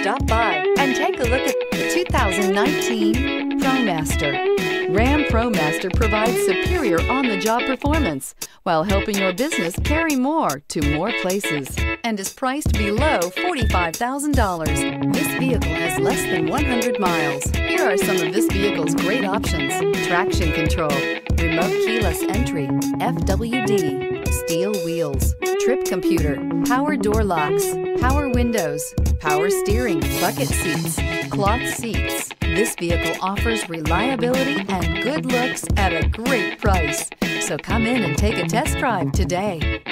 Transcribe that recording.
Stop by and take a look at the 2019 ProMaster. Ram ProMaster provides superior on-the-job performance while helping your business carry more to more places and is priced below $45,000. This vehicle has less than 100 miles. Here are some of this vehicle's great options. Traction control, remote keyless entry, FWD, steel wheels, trip computer, power door locks, power windows, power steering, bucket seats, cloth seats. This vehicle offers reliability and good looks at a great price. So come in and take a test drive today.